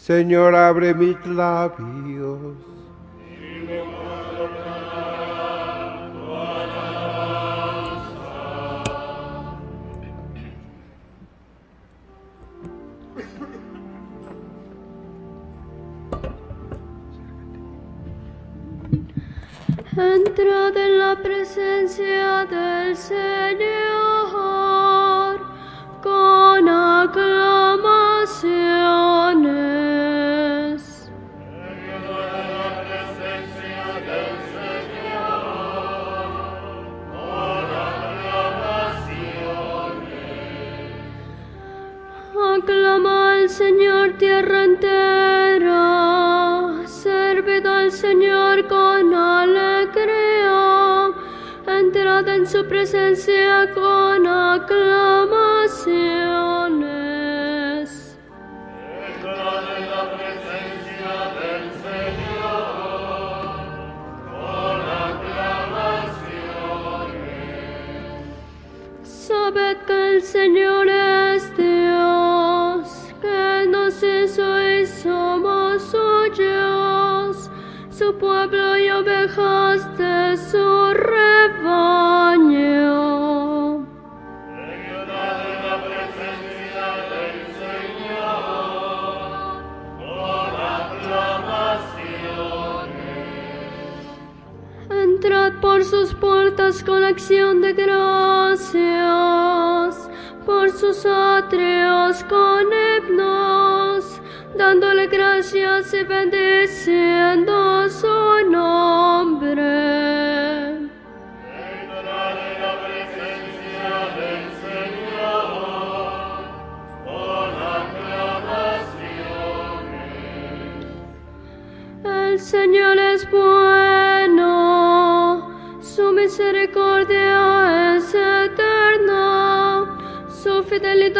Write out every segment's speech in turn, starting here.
Señor, abre mis labios. Entrad en la presencia del Señor tierra entera, servid al Señor con alegría, entrad en su presencia con aclamaciones. Puertas con acción de gracias, por sus atrios con himnos, dándole gracias y bendiciendo eterna,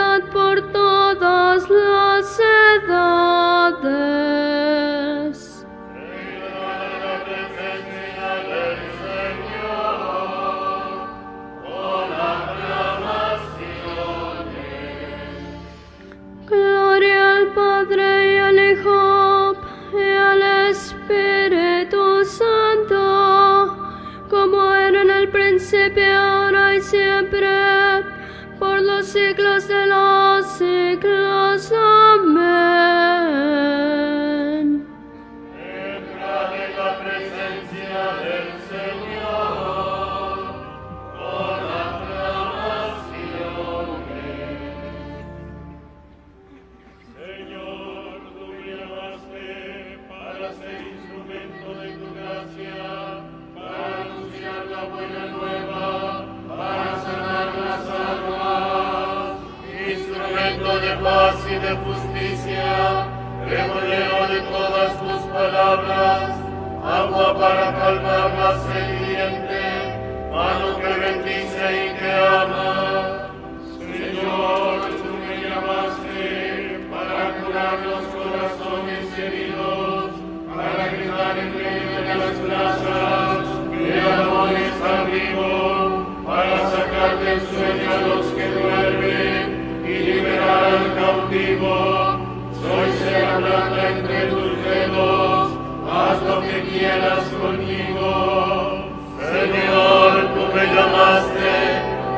Soy cera blanda entre tus dedos, haz lo que quieras conmigo. Señor, tú me llamaste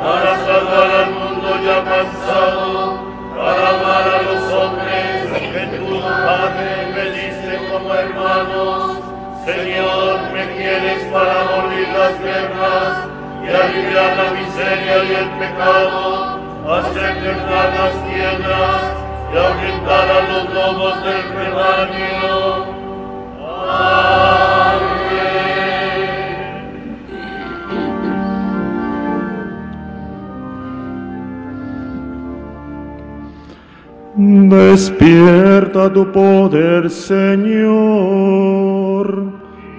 para salvar al mundo ya cansado, para amar a los hombres que tu Padre me diste como hermanos. Señor, me quieres para abolir las guerras y aliviar la miseria y el pecado, hacer temblar las tierras y ahuyentar a los lobos del rebaño. Amén. Despierta tu poder, Señor,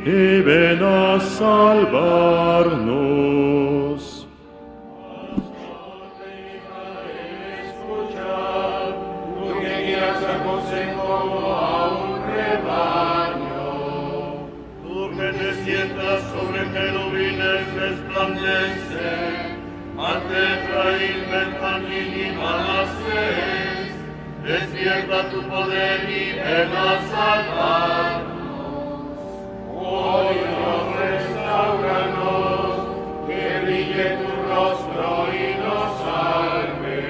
y ven a salvarnos. rebaño. Tú que te sientas sobre querubines resplandece, ante Efraín, Benjamín y Manasés, despierta tu poder y ven a salvarnos. Hoy nos restauranos, que brille tu rostro y nos salve.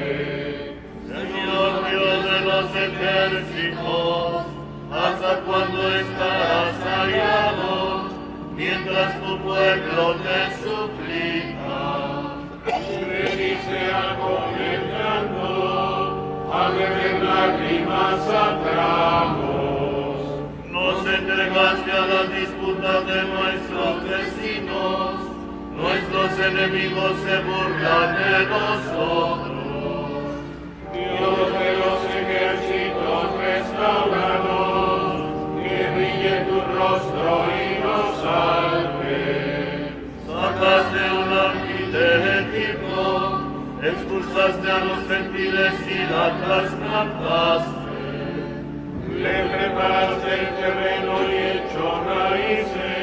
Señor Dios de los ejércitos, ¿Hasta cuándo estarás callado mientras tu pueblo te suplica? Bendice al alegre lágrimas a tragos. Nos entregaste a las disputas de nuestros vecinos, nuestros enemigos se burlan de nosotros. Dios expulsaste a los gentiles y las plantaste. Le preparaste el terreno y echó raíces.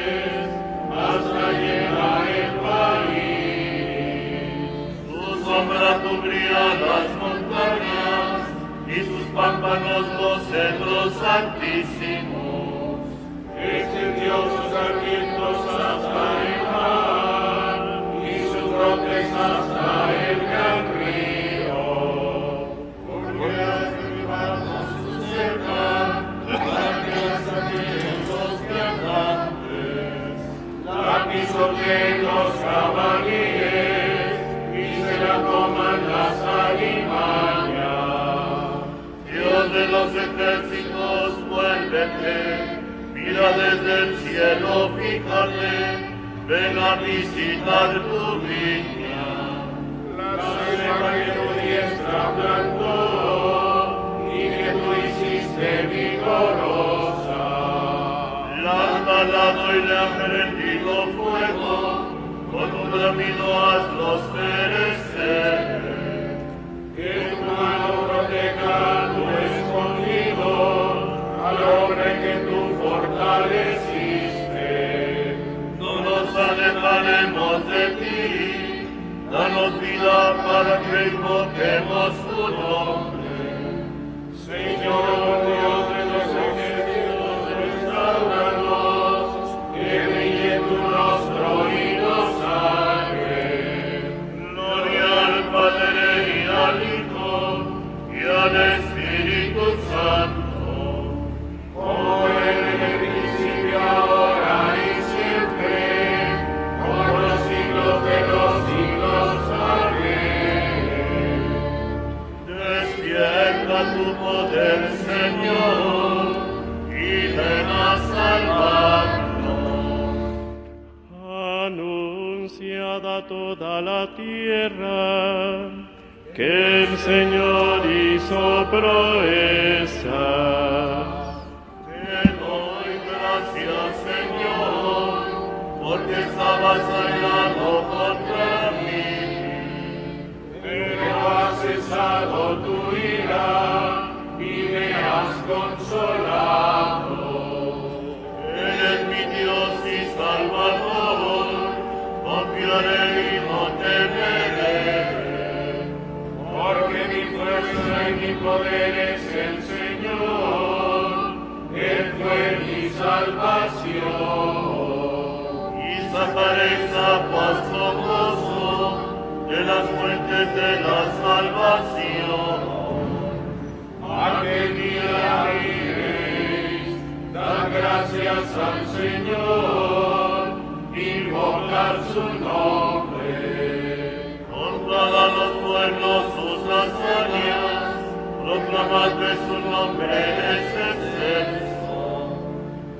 almas de su nombre es excelso.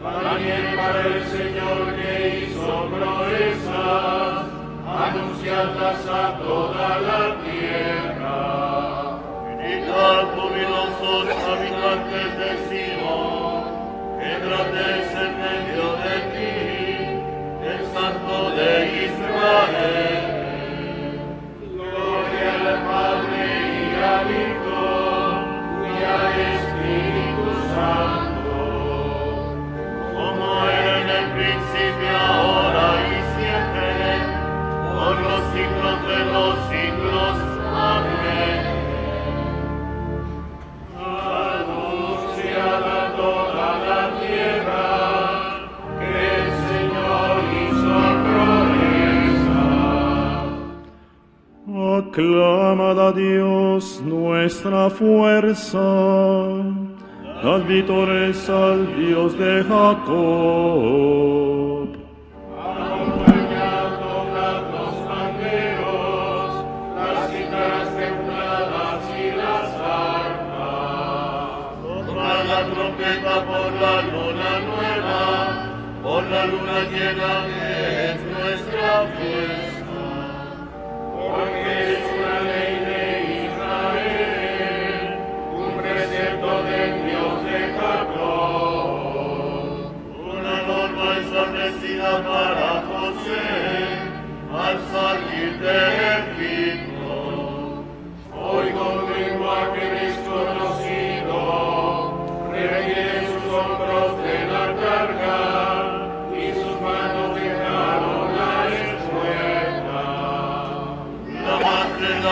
También para el Señor que hizo proezas, anunciarlas a toda la tierra. Grita jubilosos habitantes de Sion, quédate en medio de ti, el Santo de Israel. siglos de los siglos. Amén. Anunciada toda la tierra que el Señor hizo proeza. Aclamad a Dios nuestra fuerza. Las victorias al Dios de Jacob. La luna nueva, por la luna llena es nuestra fiesta. Porque es una ley de Israel, un precepto del Dios de Jacob. Una norma establecida para José al salir de Egipto.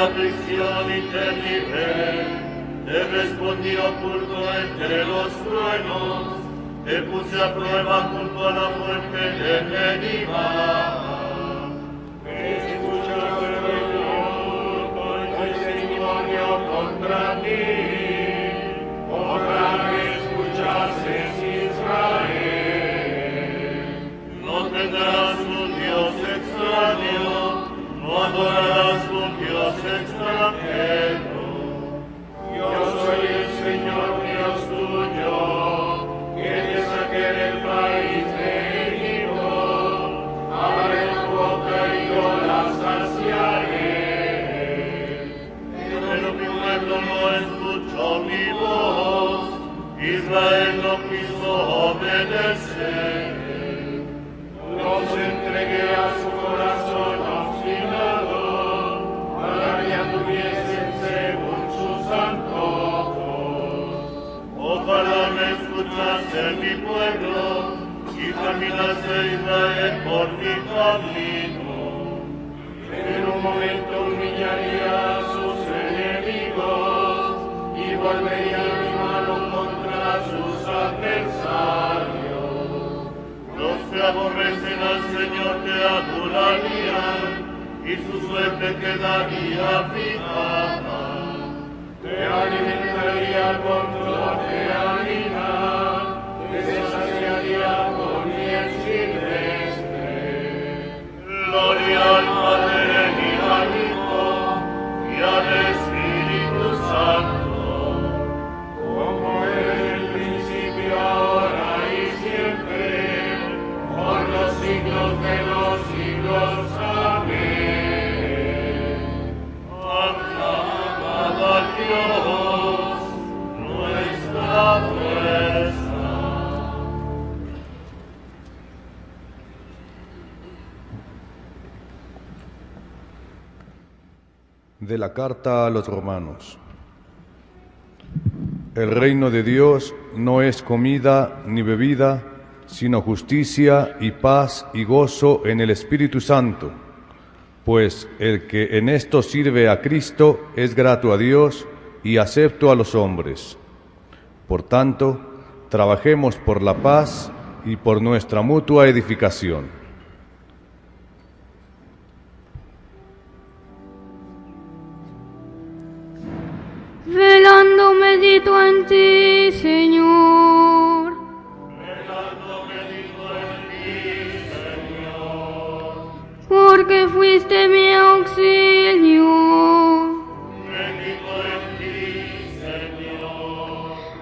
Prisión y te libré, te respondí oculto entre los truenos, te puse a prueba junto a la fuente de Medina. Escucha, Señor, con testimonio contra Israel. No tendrás un Dios extraño, extranjero. Yo soy el Señor Dios tuyo, que te saqué del país de Egipto. Abre tu boca y yo la saciaré. Pero mi pueblo no escuchó mi voz, Israel no quiso obedecer. Los entregué a su corazón Escuchase mi pueblo y caminase Israel por mi camino. En un momento humillaría a sus enemigos y volvería mi mano contra sus adversarios. Los que aborrecen al Señor te adularían y su suerte quedaría fijada. Te alimentaría con flor y De la carta a los romanos. El reino de Dios no es comida ni bebida, sino justicia y paz y gozo en el Espíritu Santo. Pues el que en esto sirve a Cristo es grato a Dios y acepto a los hombres. Por tanto, trabajemos por la paz y por nuestra mutua edificación. Velando medito en ti, Señor. Porque fuiste mi auxilio.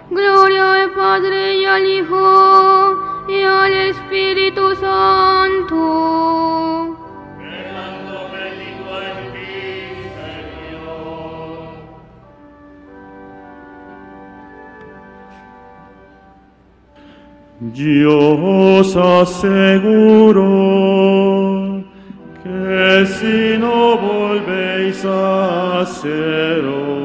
Gloria al Padre y al Hijo y al Espíritu Santo. Yo os aseguro que si no volvéis a haceros,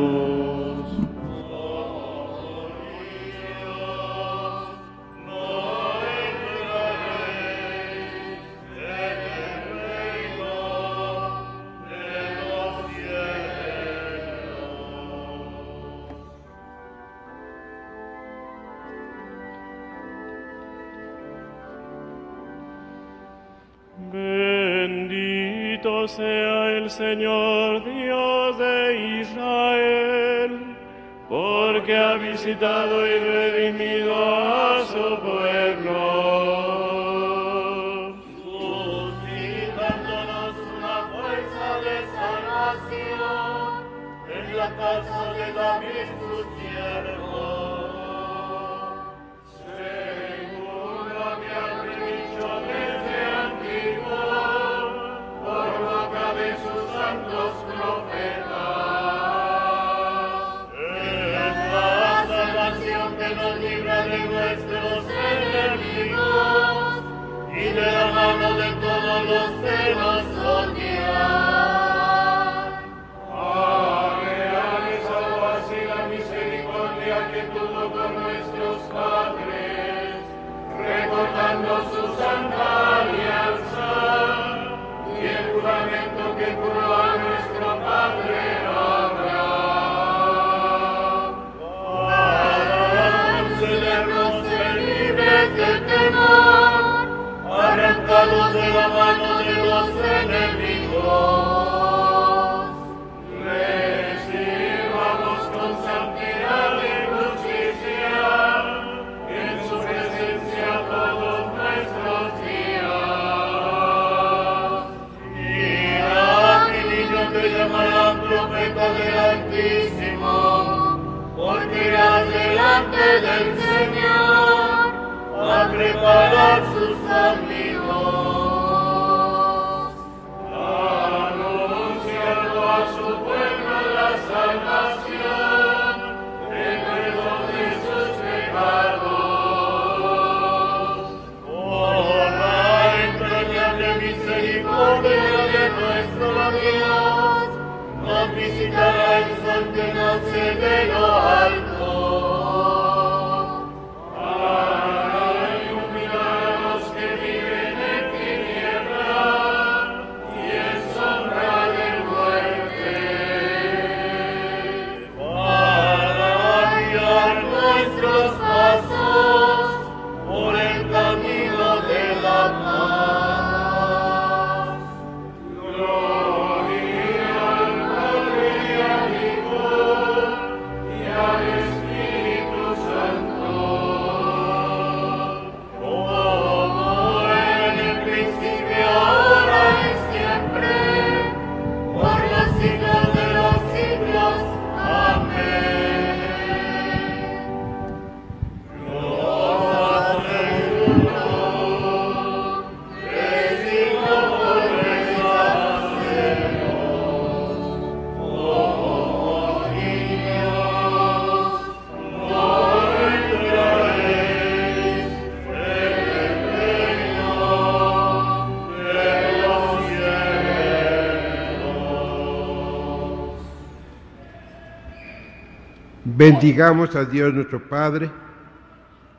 Bendigamos a Dios nuestro Padre,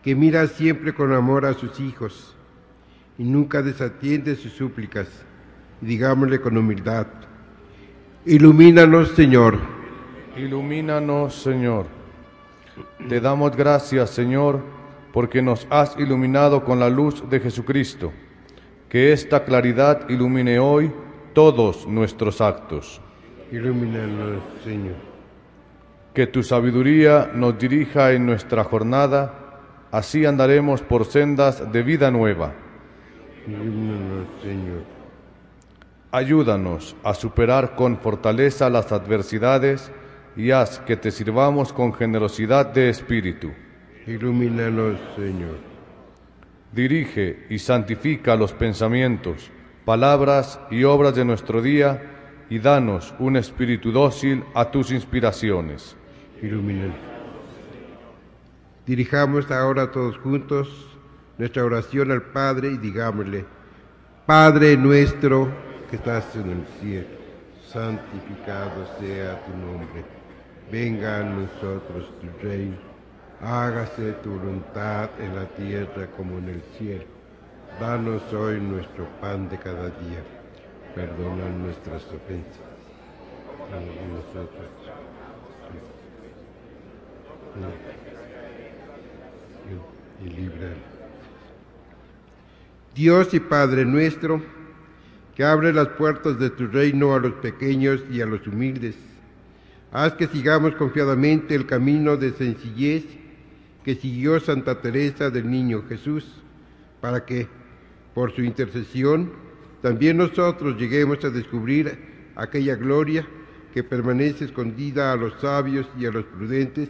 que mira siempre con amor a sus hijos y nunca desatiende sus súplicas. Y digámosle con humildad, ilumínanos Señor. Ilumínanos, Señor. Te damos gracias, Señor, porque nos has iluminado con la luz de Jesucristo. Que esta claridad ilumine hoy todos nuestros actos. Ilumínanos Señor. Que tu sabiduría nos dirija en nuestra jornada, así andaremos por sendas de vida nueva. Ilumínanos Señor. Ayúdanos a superar con fortaleza las adversidades y haz que te sirvamos con generosidad de espíritu. Ilumínanos Señor. Dirige y santifica los pensamientos, palabras y obras de nuestro día y danos un espíritu dócil a tus inspiraciones. Ilumínanos. Dirijamos ahora todos juntos nuestra oración al Padre y digámosle, Padre nuestro que estás en el cielo, santificado sea tu nombre, venga a nosotros tu reino, hágase tu voluntad en la tierra como en el cielo. Danos hoy nuestro pan de cada día, perdona nuestras ofensas. nosotros. Dios y Padre nuestro, que abre las puertas de tu reino a los pequeños y a los humildes. Haz que sigamos confiadamente el camino de sencillez que siguió Santa Teresa del Niño Jesús, para que, por su intercesión, también nosotros lleguemos a descubrir aquella gloria que permanece escondida a los sabios y a los prudentes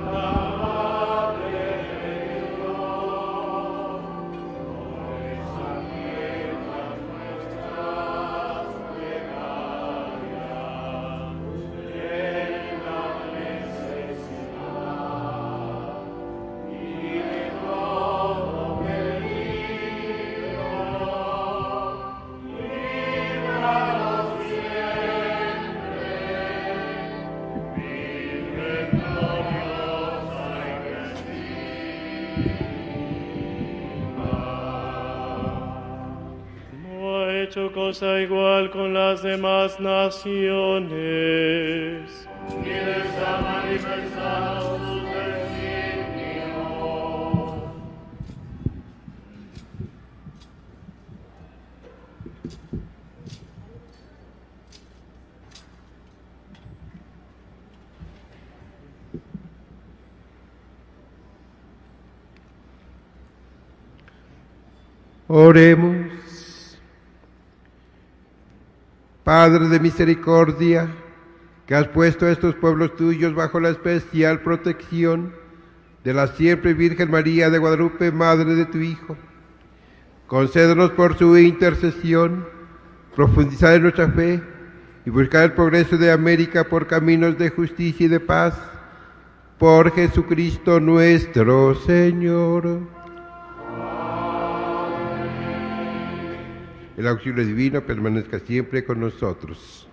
Cosa igual con las demás naciones. Ni les ha manifestado designios. Oremos. Padre de misericordia, que has puesto a estos pueblos tuyos bajo la especial protección de la siempre Virgen María de Guadalupe, Madre de tu Hijo. Concédenos por su intercesión profundizar en nuestra fe y buscar el progreso de América por caminos de justicia y de paz. Por Jesucristo nuestro Señor. El auxilio divino permanezca siempre con nosotros.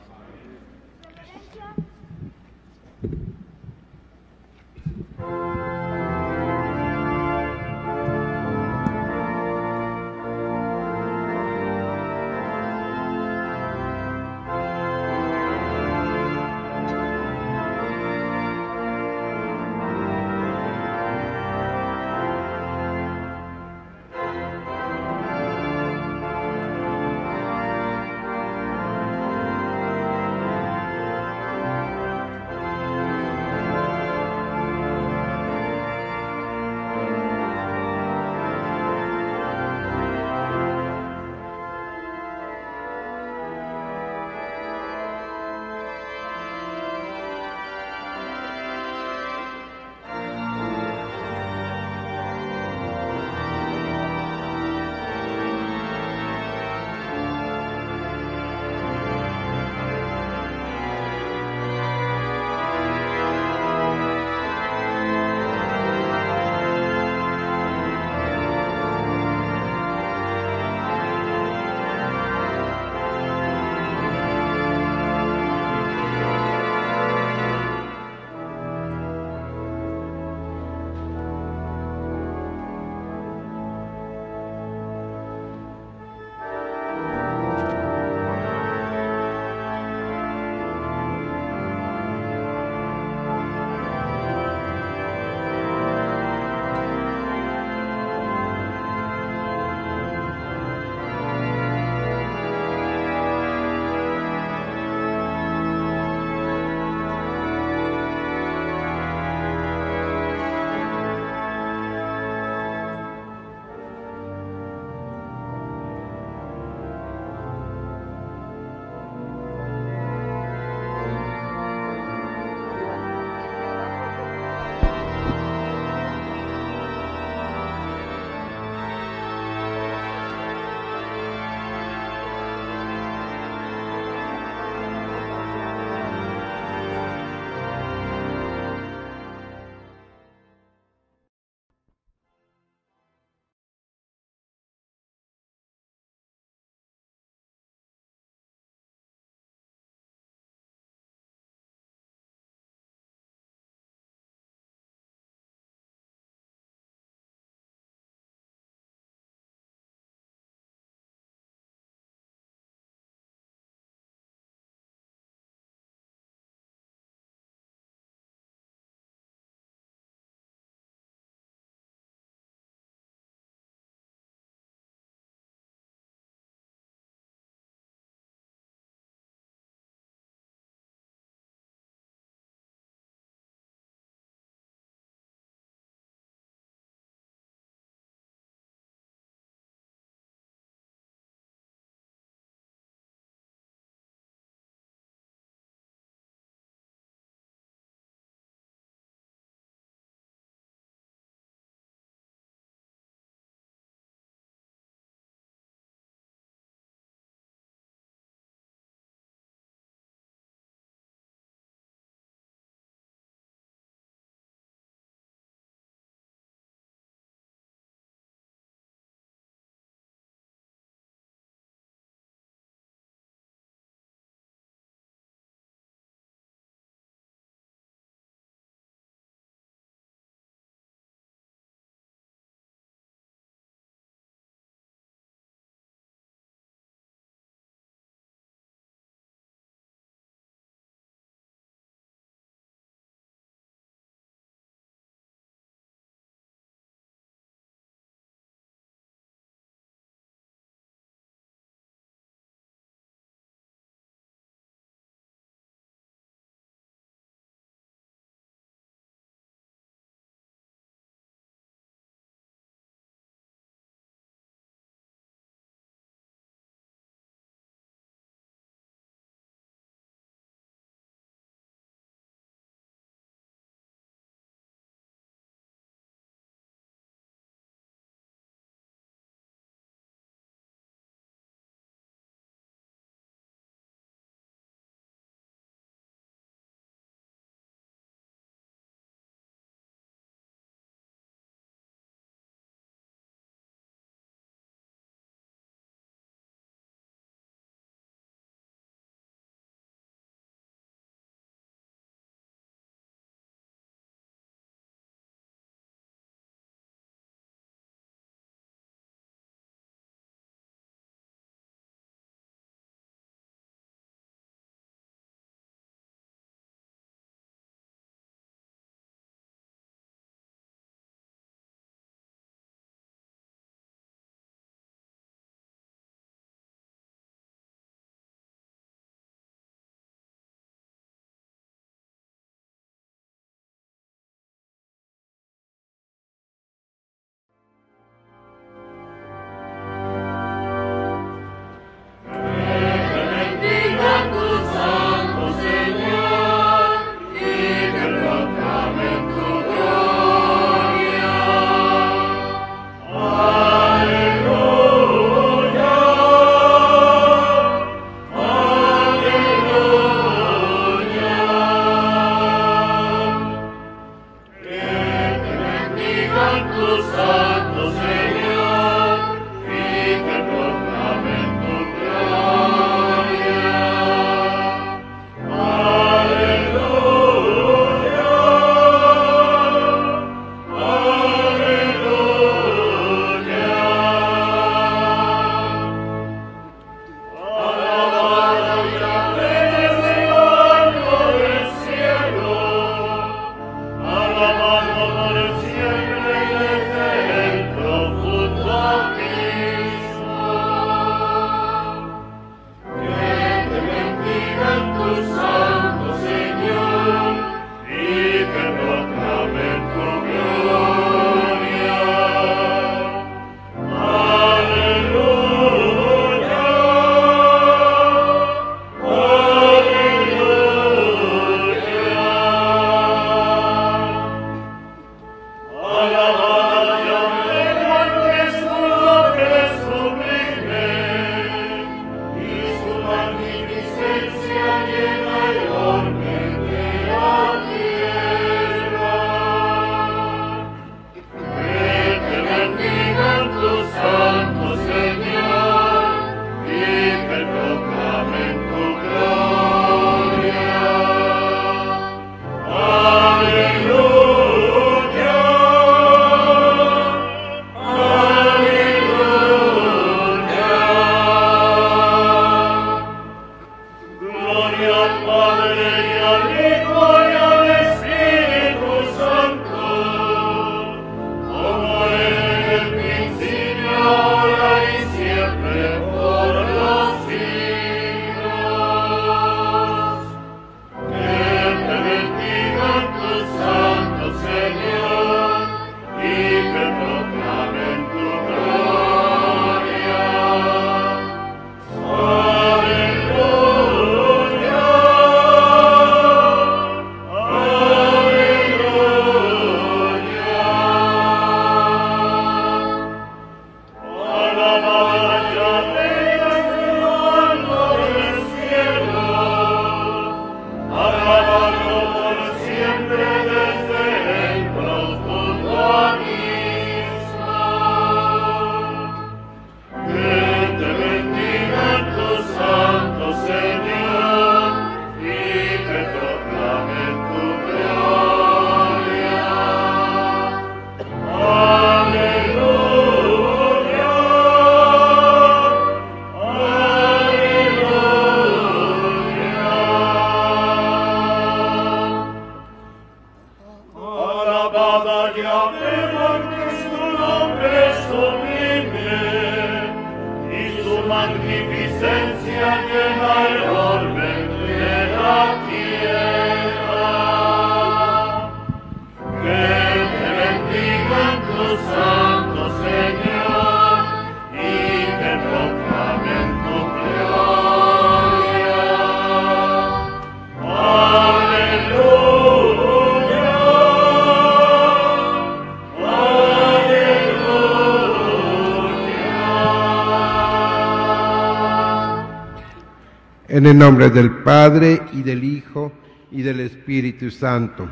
Nombre del Padre y del Hijo y del Espíritu Santo.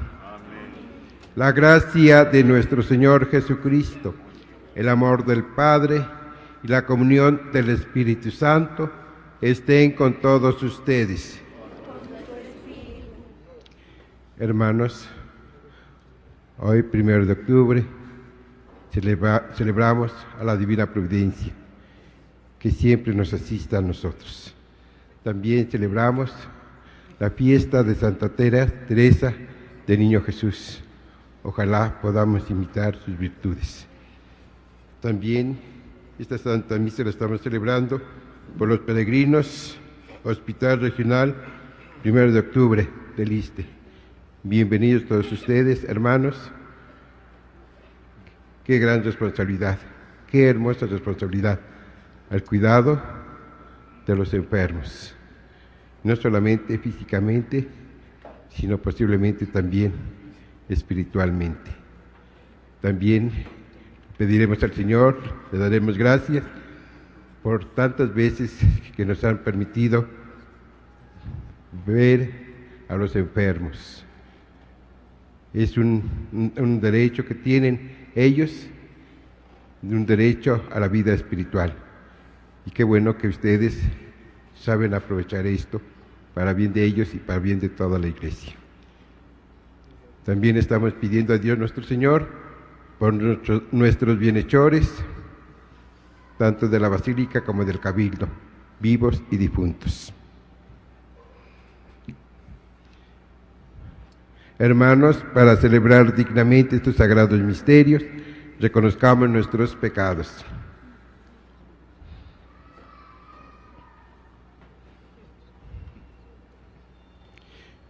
La gracia de nuestro Señor Jesucristo, el amor del Padre y la comunión del Espíritu Santo estén con todos ustedes. Hermanos, hoy, primero de octubre, celebra- celebramos a la Divina Providencia, que siempre nos asista a nosotros. También celebramos la fiesta de Santa Teresa de Niño Jesús. Ojalá podamos imitar sus virtudes. También esta Santa Misa la estamos celebrando por los peregrinos Hospital Regional Primero de Octubre del Iste. Bienvenidos todos ustedes, hermanos. Qué gran responsabilidad, qué hermosa responsabilidad al cuidado de los enfermos, no solamente físicamente, sino posiblemente también espiritualmente. También pediremos al Señor, le daremos gracias por tantas veces que nos han permitido ver a los enfermos. Es un, derecho que tienen ellos un derecho a la vida espiritual. Y qué bueno que ustedes saben aprovechar esto para bien de ellos y para bien de toda la iglesia. También estamos pidiendo a Dios nuestro Señor por nuestros, nuestros bienhechores, tanto de la Basílica como del Cabildo, vivos y difuntos. Hermanos, para celebrar dignamente estos sagrados misterios, reconozcamos nuestros pecados.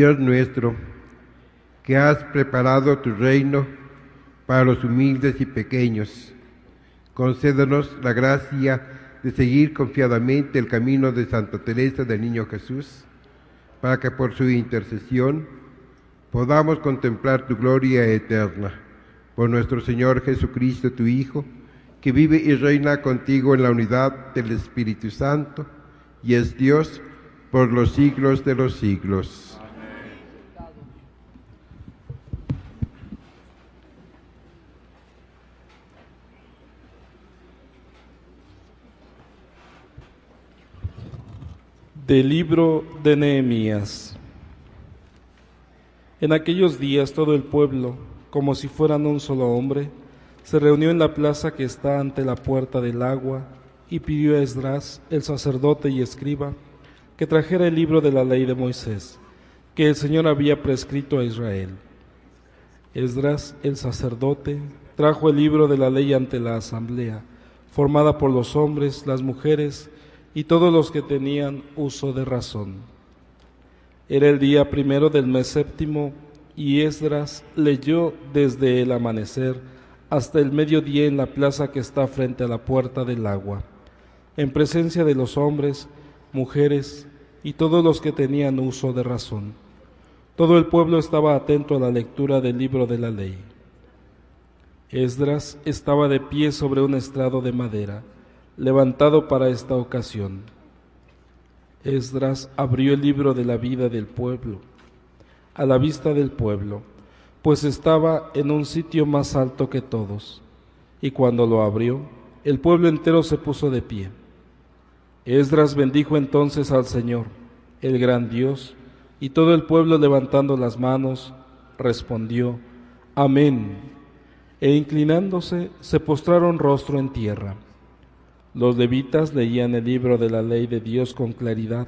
Dios nuestro, que has preparado tu reino para los humildes y pequeños, concédanos la gracia de seguir confiadamente el camino de Santa Teresa del Niño Jesús, para que por su intercesión podamos contemplar tu gloria eterna. Por nuestro Señor Jesucristo, tu Hijo, que vive y reina contigo en la unidad del Espíritu Santo y es Dios por los siglos de los siglos. Del libro de Nehemías. En aquellos días todo el pueblo, como si fueran un solo hombre, se reunió en la plaza que está ante la puerta del agua y pidió a Esdras, el sacerdote y escriba, que trajera el libro de la ley de Moisés, que el Señor había prescrito a Israel. Esdras, el sacerdote, trajo el libro de la ley ante la asamblea, formada por los hombres, las mujeres y todos los que tenían uso de razón. Era el día primero del mes séptimo y Esdras leyó desde el amanecer hasta el mediodía en la plaza que está frente a la puerta del agua, en presencia de los hombres, mujeres y todos los que tenían uso de razón. Todo el pueblo estaba atento a la lectura del libro de la ley. Esdras estaba de pie sobre un estrado de madera, levantado para esta ocasión. Esdras abrió el libro de la vida del pueblo, a la vista del pueblo, pues estaba en un sitio más alto que todos. Y cuando lo abrió, el pueblo entero se puso de pie. Esdras bendijo entonces al Señor, el gran Dios, y todo el pueblo levantando las manos, respondió, Amén. E inclinándose, se postraron rostro en tierra. Los levitas leían el libro de la ley de Dios con claridad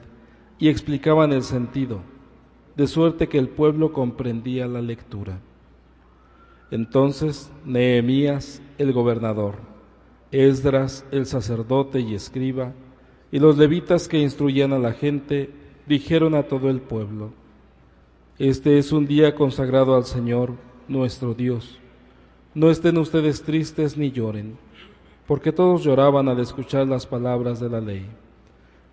y explicaban el sentido de suerte que el pueblo comprendía la lectura. Entonces Nehemías, el gobernador, Esdras, el sacerdote y escriba, y los levitas que instruían a la gente, dijeron a todo el pueblo, Este es un día consagrado al Señor, nuestro Dios. No estén ustedes tristes ni lloren porque todos lloraban al escuchar las palabras de la ley.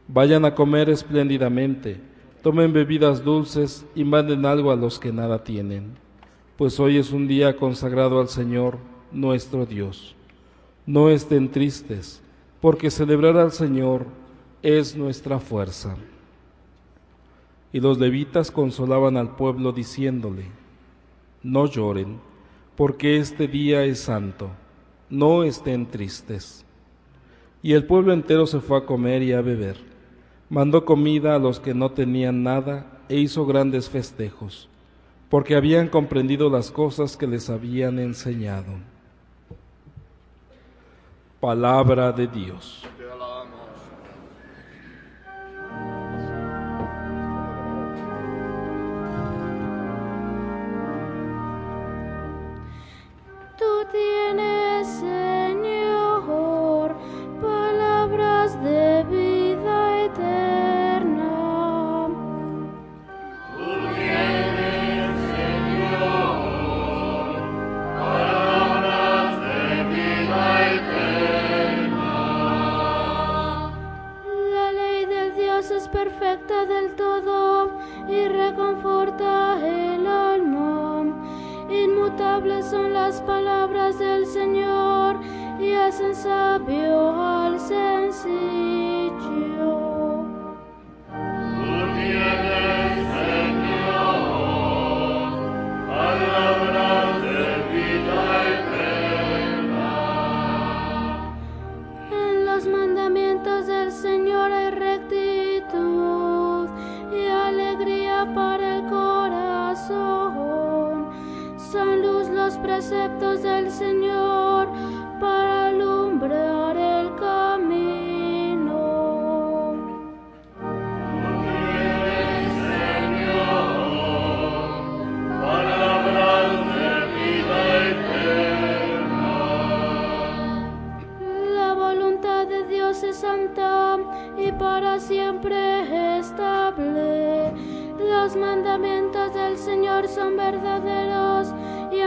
Vayan a comer espléndidamente, tomen bebidas dulces y manden algo a los que nada tienen, pues hoy es un día consagrado al Señor nuestro Dios. No estén tristes, porque celebrar al Señor es nuestra fuerza. Y los levitas consolaban al pueblo diciéndole, no lloren, porque este día es santo, no estén tristes. Y el pueblo entero se fue a comer y a beber. Mandó comida a los que no tenían nada e hizo grandes festejos, porque habían comprendido las cosas que les habían enseñado. Palabra de Dios. Son las palabras del Señor y hacen sabio al sencillo. Preceptos del Señor para alumbrar el camino. La voluntad de Dios es santa y para siempre estable. Los mandamientos del Señor son verdaderos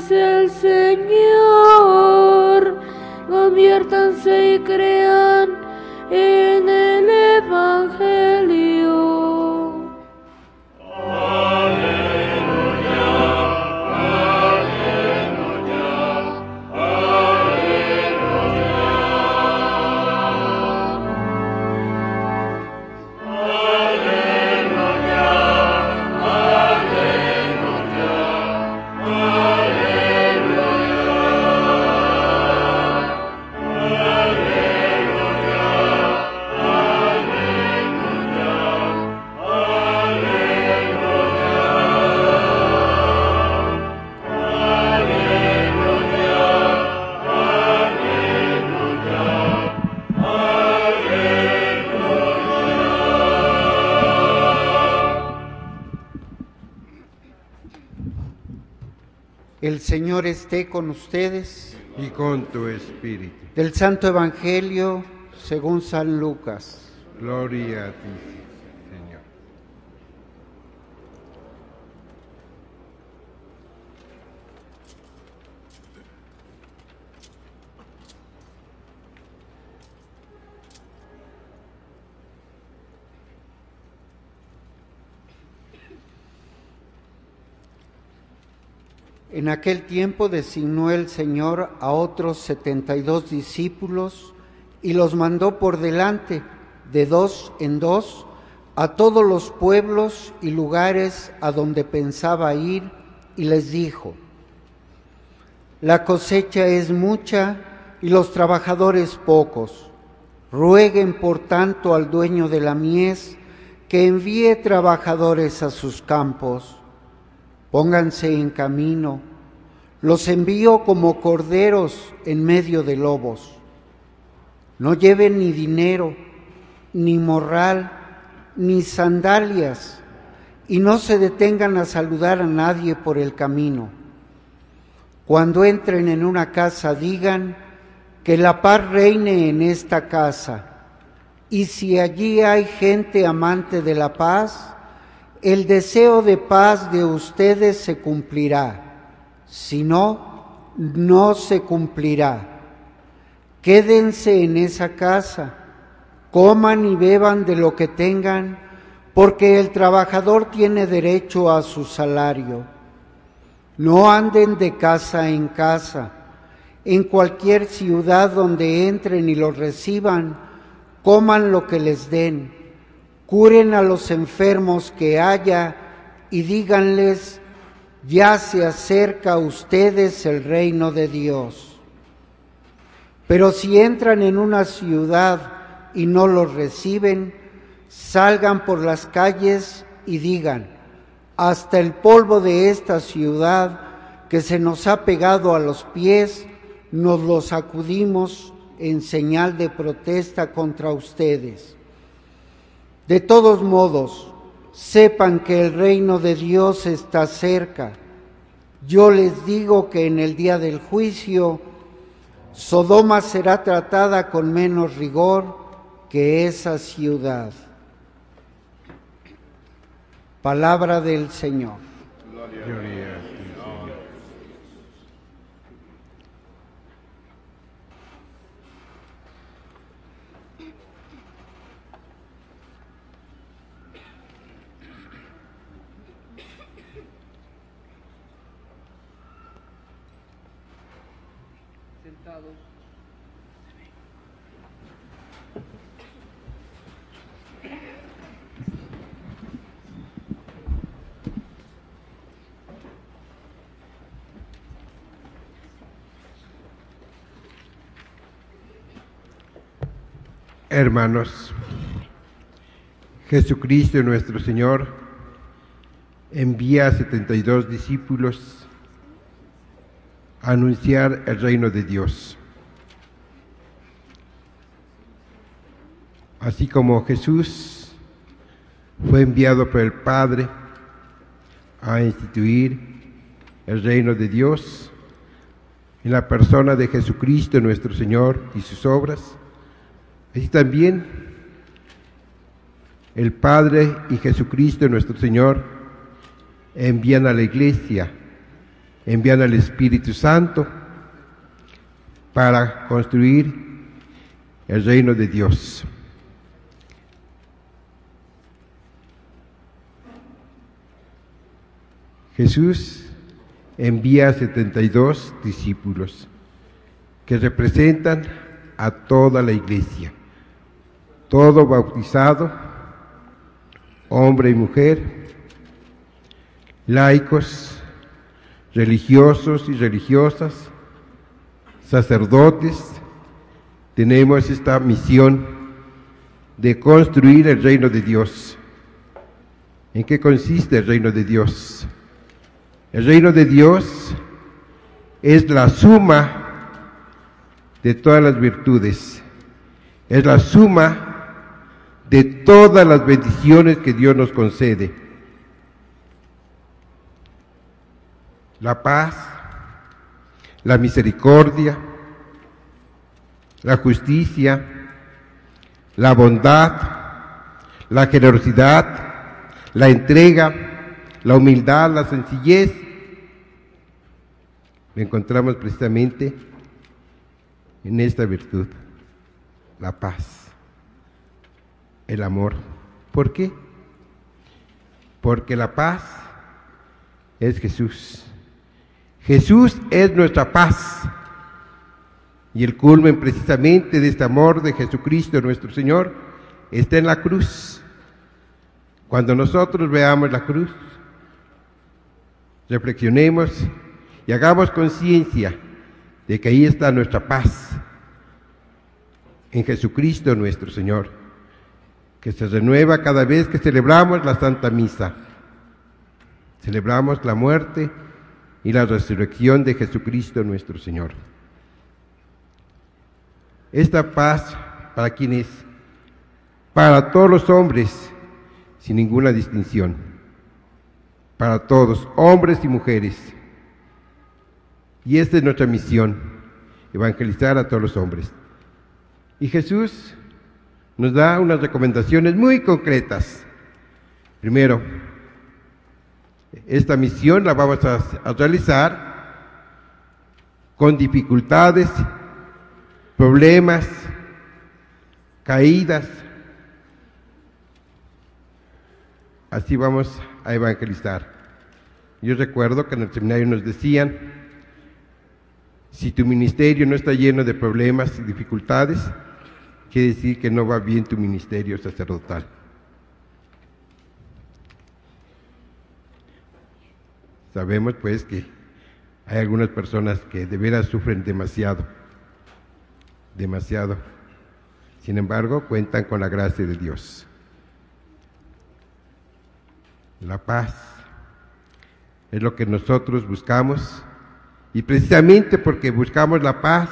cerca, dice el Señor. Señor esté con ustedes. y con tu espíritu. Del Santo Evangelio según San Lucas. Gloria a ti, aquel tiempo designó el Señor a otros setenta y dos discípulos y los mandó por delante, de dos en dos, a todos los pueblos y lugares a donde pensaba ir, y les dijo, La cosecha es mucha y los trabajadores pocos. Rueguen por tanto al dueño de la mies que envíe trabajadores a sus campos. Pónganse en camino. Los envío como corderos en medio de lobos. No lleven ni dinero, ni morral, ni sandalias, y no se detengan a saludar a nadie por el camino. Cuando entren en una casa, digan que la paz reine en esta casa. Y si allí hay gente amante de la paz, el deseo de paz de ustedes se cumplirá. Si no, no se cumplirá. Quédense en esa casa, coman y beban de lo que tengan, porque el trabajador tiene derecho a su salario. No anden de casa en casa. En cualquier ciudad donde entren y los reciban, coman lo que les den, curen a los enfermos que haya y díganles, ya se acerca a ustedes el reino de Dios. Pero si entran en una ciudad y no los reciben, salgan por las calles y digan, hasta el polvo de esta ciudad que se nos ha pegado a los pies, nos lo sacudimos en señal de protesta contra ustedes. De todos modos, sepan que el reino de Dios está cerca. Yo les digo que en el día del juicio, Sodoma será tratada con menos rigor que esa ciudad. Palabra del Señor. Gloria Hermanos, Jesucristo nuestro Señor envía a 72 discípulos a anunciar el reino de Dios. Así como Jesús fue enviado por el Padre a instituir el reino de Dios en la persona de Jesucristo nuestro Señor y sus obras, Así también el Padre y Jesucristo nuestro Señor envían a la iglesia, envían al Espíritu Santo para construir el reino de Dios. Jesús envía a 72 discípulos que representan a toda la iglesia todo bautizado, hombre y mujer, laicos, religiosos y religiosas, sacerdotes, tenemos esta misión de construir el reino de Dios. ¿En qué consiste el reino de Dios? El reino de Dios es la suma de todas las virtudes, es la suma de todas las bendiciones que Dios nos concede. La paz, la misericordia, la justicia, la bondad, la generosidad, la entrega, la humildad, la sencillez. Lo encontramos precisamente en esta virtud, la paz el amor. ¿Por qué? Porque la paz es Jesús. Jesús es nuestra paz. Y el culmen precisamente de este amor de Jesucristo nuestro Señor está en la cruz. Cuando nosotros veamos la cruz, reflexionemos y hagamos conciencia de que ahí está nuestra paz en Jesucristo nuestro Señor, que se renueva cada vez que celebramos la Santa Misa. Celebramos la muerte y la resurrección de Jesucristo nuestro Señor. Esta paz, ¿para quién es? Para todos los hombres, sin ninguna distinción. Para todos, hombres y mujeres. Y esta es nuestra misión, evangelizar a todos los hombres. Y Jesús nos da unas recomendaciones muy concretas. Primero, esta misión la vamos a, realizar con dificultades, problemas, caídas. Así vamos a evangelizar. Yo recuerdo que en el seminario nos decían, si tu ministerio no está lleno de problemas y dificultades, quiere decir que no va bien tu ministerio sacerdotal. Sabemos pues que hay algunas personas que de veras sufren demasiado, demasiado. Sin embargo, cuentan con la gracia de Dios. La paz es lo que nosotros buscamos y precisamente porque buscamos la paz,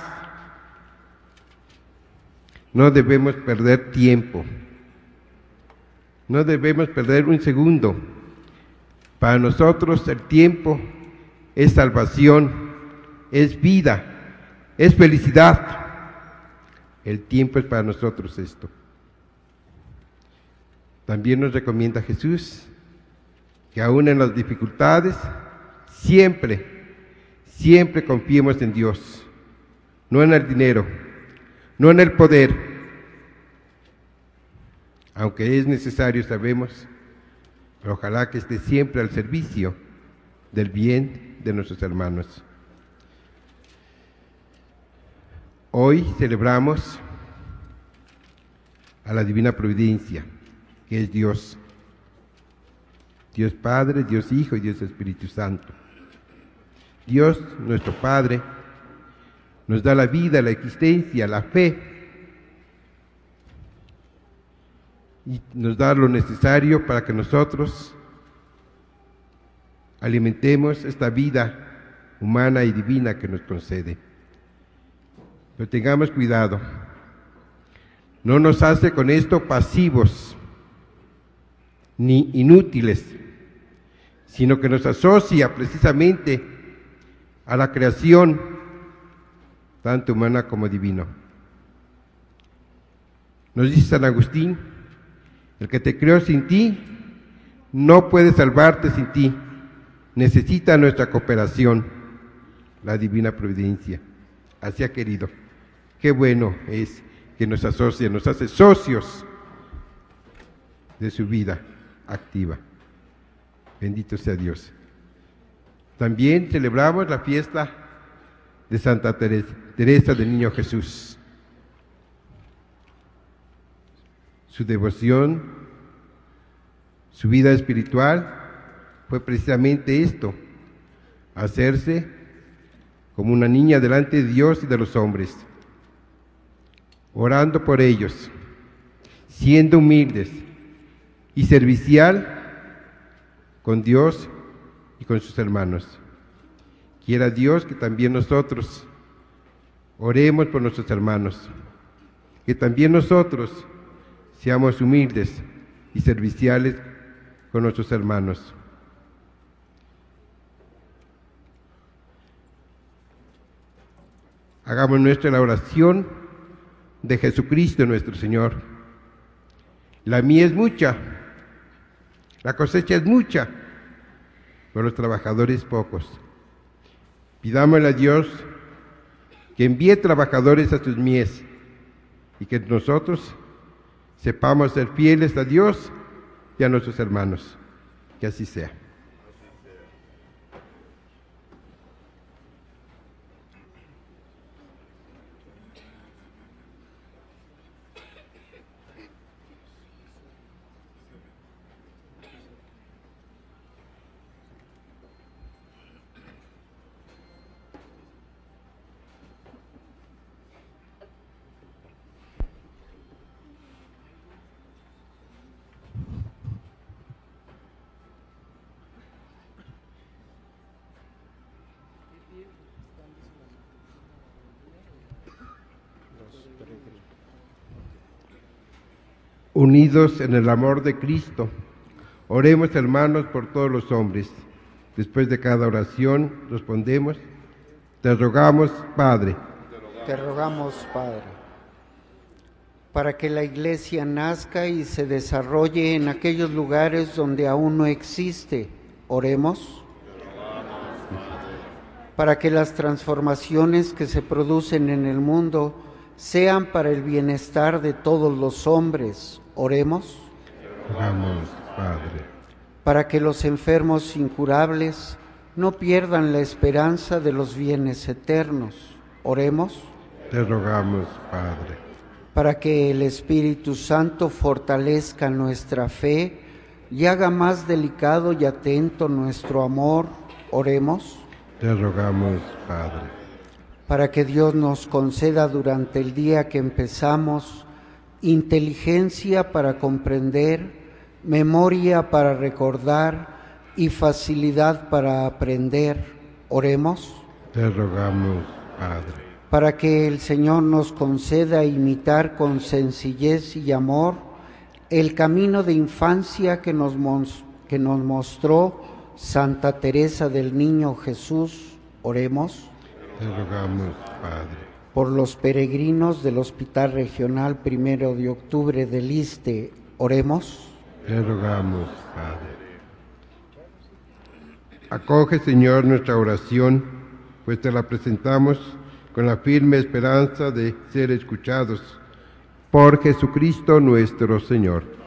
no debemos perder tiempo, no debemos perder un segundo. Para nosotros el tiempo es salvación, es vida, es felicidad. El tiempo es para nosotros esto. También nos recomienda Jesús que aún en las dificultades, siempre, siempre confiemos en Dios, no en el dinero, no en el poder, aunque es necesario, sabemos, pero ojalá que esté siempre al servicio del bien de nuestros hermanos. Hoy celebramos a la Divina Providencia, que es Dios. Dios Padre, Dios Hijo y Dios Espíritu Santo. Dios, nuestro Padre, nos da la vida, la existencia, la fe. Y nos da lo necesario para que nosotros alimentemos esta vida humana y divina que nos concede. Pero tengamos cuidado, no nos hace con esto pasivos ni inútiles, sino que nos asocia precisamente a la creación, tanto humana como divino. Nos dice San Agustín, el que te creó sin ti, no puede salvarte sin ti, necesita nuestra cooperación, la divina providencia. Así ha querido. Qué bueno es que nos asocia, nos hace socios de su vida activa. Bendito sea Dios. También celebramos la fiesta de Santa Teresa, Teresa del Niño Jesús. Su devoción, su vida espiritual fue precisamente esto, hacerse como una niña delante de Dios y de los hombres, orando por ellos, siendo humildes y servicial con Dios y con sus hermanos. Quiera Dios que también nosotros oremos por nuestros hermanos, que también nosotros seamos humildes y serviciales con nuestros hermanos. Hagamos nuestra la oración de Jesucristo nuestro Señor. La mía es mucha, la cosecha es mucha, pero los trabajadores pocos. Pidámosle a Dios que envíe trabajadores a sus mies y que nosotros sepamos ser fieles a Dios y a nuestros hermanos. Que así sea. En el amor de Cristo. Oremos, hermanos, por todos los hombres. Después de cada oración respondemos, te rogamos, Padre, Te rogamos, Padre, para que la Iglesia nazca y se desarrolle en aquellos lugares donde aún no existe. Oremos. Para que las transformaciones que se producen en el mundo sean para el bienestar de todos los hombres. Oremos. rogamos, Padre, Para que los enfermos incurables no pierdan la esperanza de los bienes eternos. Oremos. te rogamos, Padre, para que el Espíritu Santo fortalezca nuestra fe y haga más delicado y atento nuestro amor. Oremos te rogamos, Padre, para que Dios nos conceda durante el día que empezamos inteligencia para comprender, memoria para recordar y facilidad para aprender. Oremos. te rogamos, Padre, para que el Señor nos conceda imitar con sencillez y amor el camino de infancia que nos, que nos mostró Santa Teresa del Niño Jesús. Oremos te rogamos, Padre, por los peregrinos del Hospital Regional Primero de Octubre del Iste. Oremos te rogamos, Padre. Acoge, Señor, nuestra oración, pues te la presentamos con la firme esperanza de ser escuchados por Jesucristo nuestro Señor. Señor,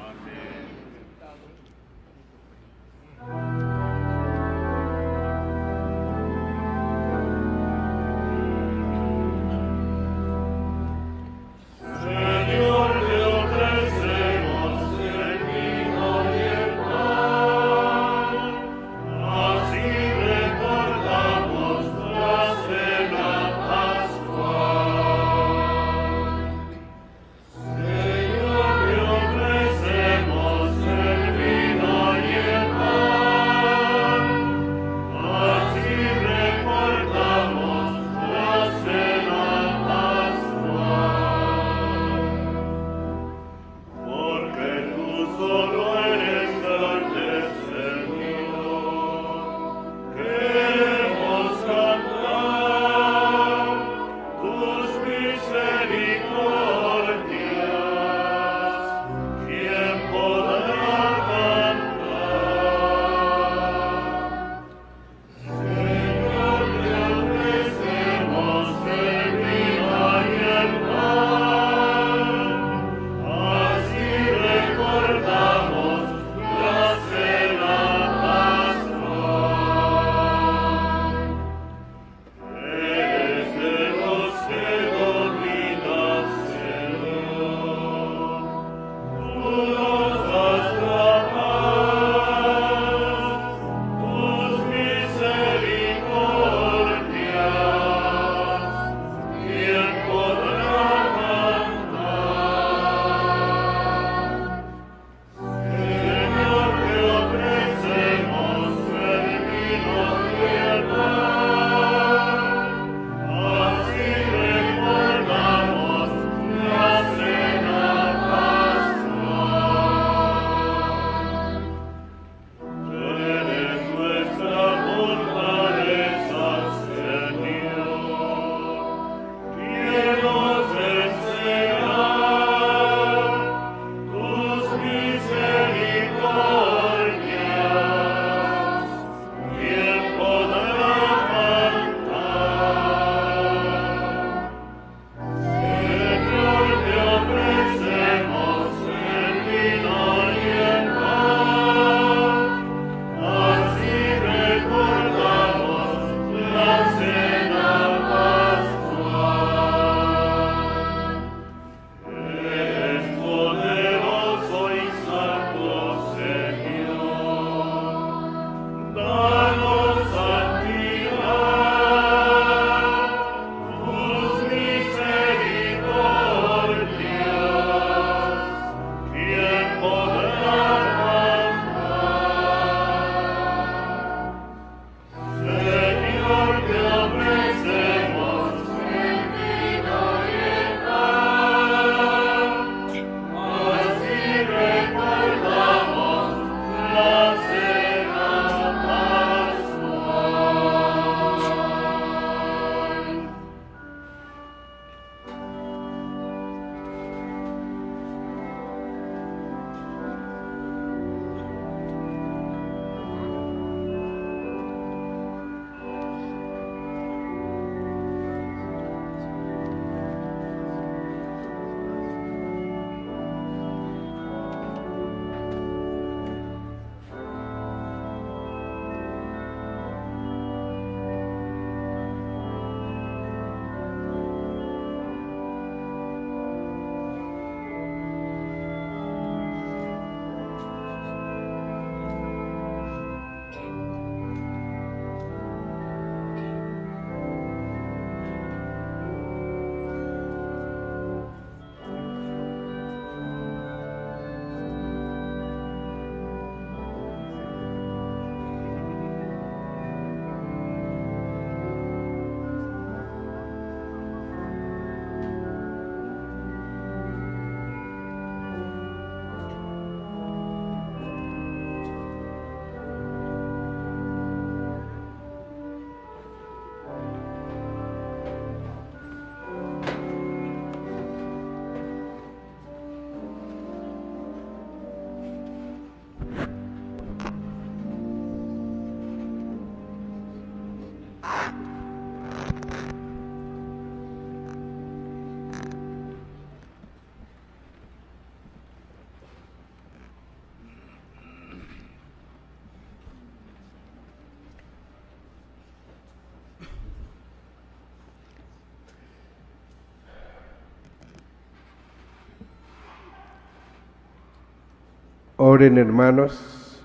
Oren hermanos,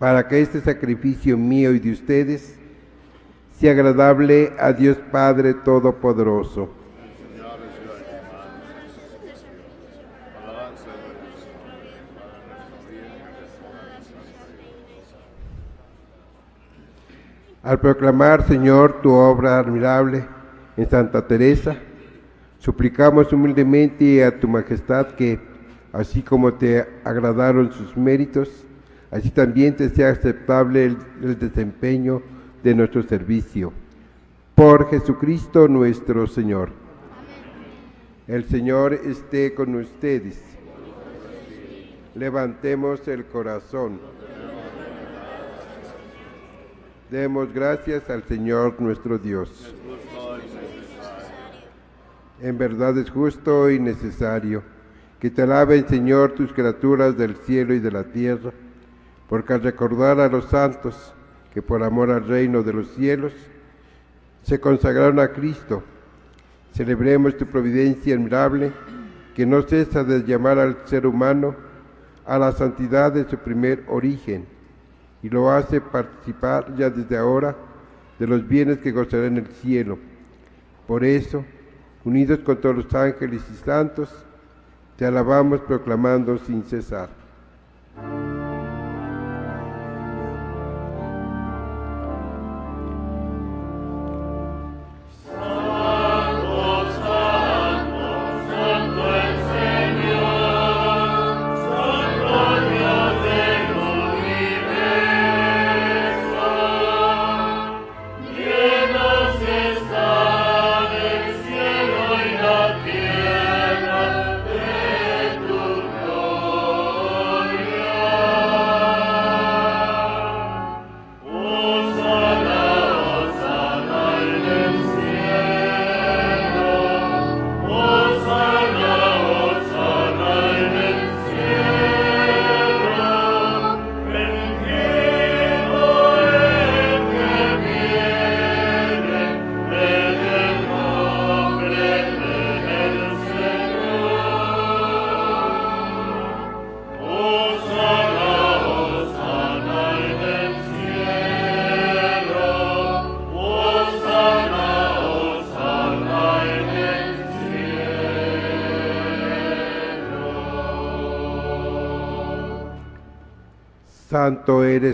para que este sacrificio mío y de ustedes sea agradable a Dios Padre Todopoderoso. Al proclamar, Señor, tu obra admirable en Santa Teresa, suplicamos humildemente a tu majestad que, así como te agradaron sus méritos, así también te sea aceptable el, el desempeño de nuestro servicio. Por Jesucristo nuestro Señor. El Señor esté con ustedes. Levantemos el corazón. Demos gracias al Señor nuestro Dios. En verdad es justo y necesario que te alaben, Señor, tus criaturas del cielo y de la tierra, porque al recordar a los santos que por amor al reino de los cielos se consagraron a Cristo, celebremos tu providencia admirable, que no cesa de llamar al ser humano a la santidad de su primer origen y lo hace participar ya desde ahora de los bienes que gozará en el cielo. Por eso, unidos con todos los ángeles y santos, te alabamos proclamando sin cesar.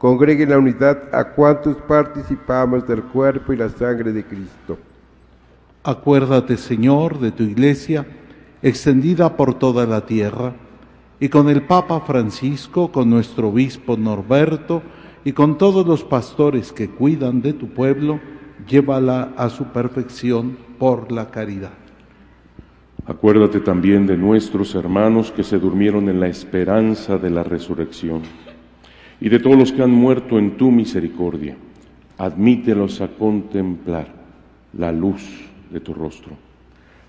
congregue en la unidad a cuantos participamos del cuerpo y la sangre de Cristo. Acuérdate, Señor, de tu iglesia, extendida por toda la tierra, y con el Papa Francisco, con nuestro obispo Norberto, y con todos los pastores que cuidan de tu pueblo, llévala a su perfección por la caridad. Acuérdate también de nuestros hermanos que se durmieron en la esperanza de la resurrección, y de todos los que han muerto en tu misericordia. Admítelos a contemplar la luz de tu rostro.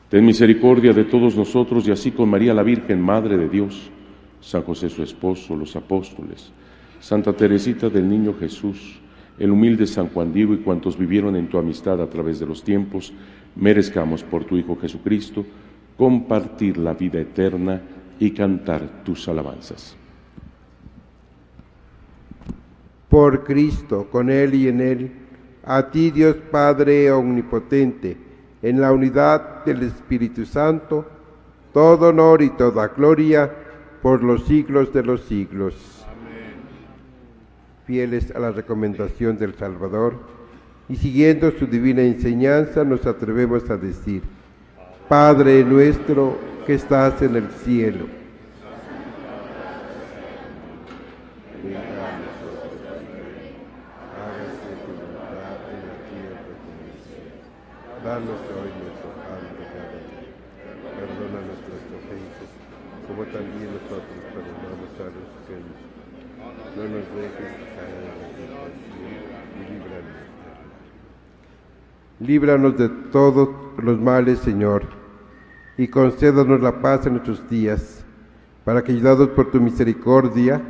Ten misericordia de todos nosotros y así con María la Virgen, Madre de Dios, San José su esposo, los apóstoles, Santa Teresita del Niño Jesús, el humilde San Juan Diego y cuantos vivieron en tu amistad a través de los tiempos, merezcamos por tu Hijo Jesucristo compartir la vida eterna y cantar tus alabanzas. Por Cristo, con Él y en Él, a ti Dios Padre Omnipotente, en la unidad del Espíritu Santo, todo honor y toda gloria por los siglos de los siglos. Fieles a la recomendación del Salvador y siguiendo su divina enseñanza nos atrevemos a decir, Padre nuestro que estás en el cielo. Venga a nosotros tu reino. Hágase tu voluntad en la tierra como en el cielo. Danos hoy nuestro pan de cada día. Perdona nuestras ofensas, como también nosotros perdonamos a los que nos No nos dejes caer en la tentación y líbranos mal. Líbranos de todos los males, Señor y concédanos la paz en nuestros días, para que, ayudados por tu misericordia,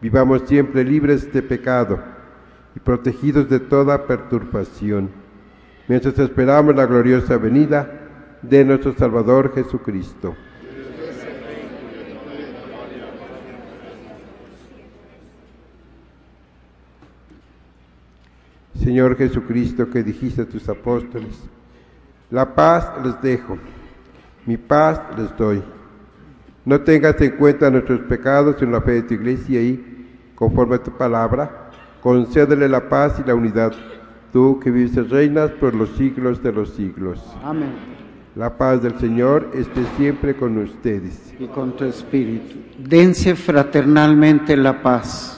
vivamos siempre libres de pecado y protegidos de toda perturbación, mientras esperamos la gloriosa venida de nuestro Salvador Jesucristo. Señor Jesucristo, que dijiste a tus apóstoles, la paz les dejo mi paz les doy. No tengas en cuenta nuestros pecados en la fe de tu iglesia y, conforme a tu palabra, concédele la paz y la unidad, tú que vives y reinas por los siglos de los siglos. Amén. La paz del Señor esté siempre con ustedes. Y con tu espíritu. Dense fraternalmente la paz.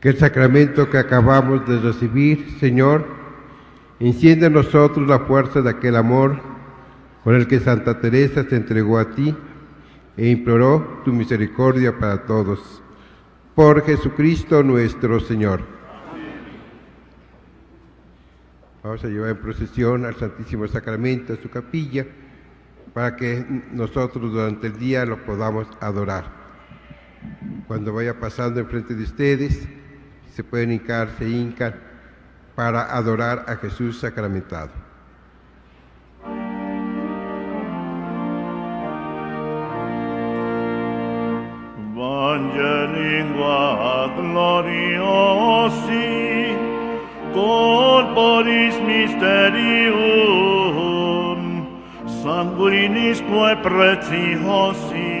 Que el sacramento que acabamos de recibir, Señor, enciende en nosotros la fuerza de aquel amor con el que Santa Teresa se entregó a ti e imploró tu misericordia para todos. Por Jesucristo nuestro Señor. Vamos a llevar en procesión al Santísimo Sacramento a su capilla para que nosotros durante el día lo podamos adorar. Cuando vaya pasando enfrente de ustedes, se pueden hincar, se hincan para adorar a Jesús sacramentado. Evangelingua gloriosi, corporis mysterium, sanguinisque preciosi,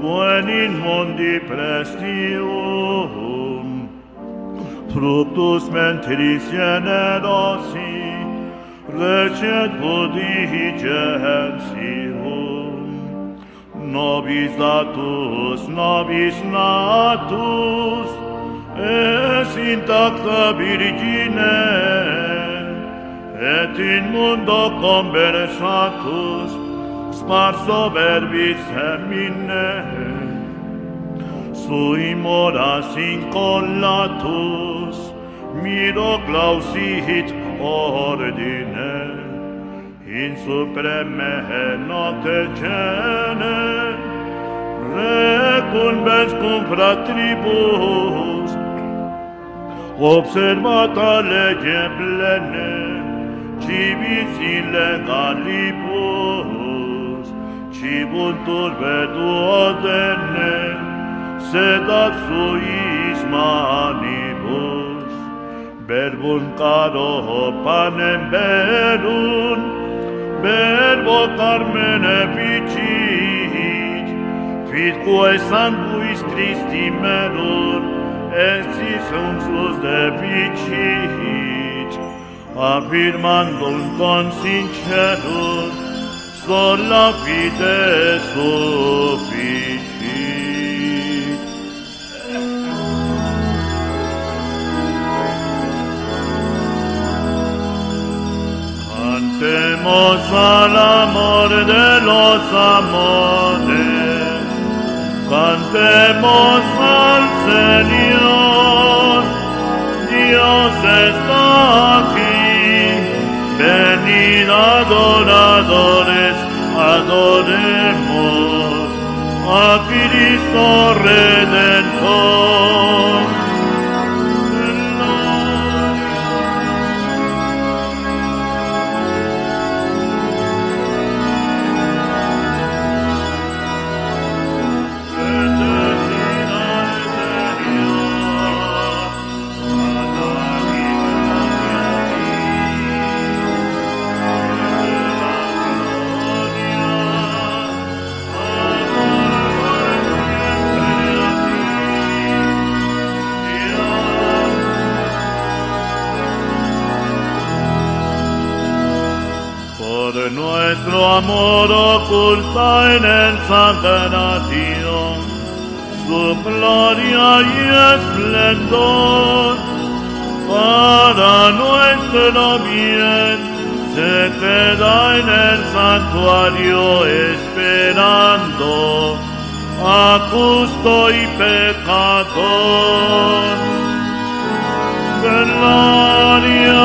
quem in mundi prestium, fructus mentis generosi, recet podicem sivum. Nobis datus, nobis natus, es intacta virgine, et in mundo conversatus, sparso verbis hermine, sui modas incollatus mido clausit ordine. In supreme note cene recumbens cum fratribus observata lege plene civis in legalibus cibuntur vetu odene sed ad suis manibus verbum caro panem verum verbo carmene picit quidquae sanguis Christi merum esis unsus de picit affirmandum con sincerum sola fide sopit Cantemos al amor de los amores, cantemos al Señor, Dios está aquí, venid adoradores, adoremos a Cristo Redentor. Amor oculta en el sagrario su gloria y esplendor, para nuestro bien se queda en el santuario esperando a justo y pecador. Gloria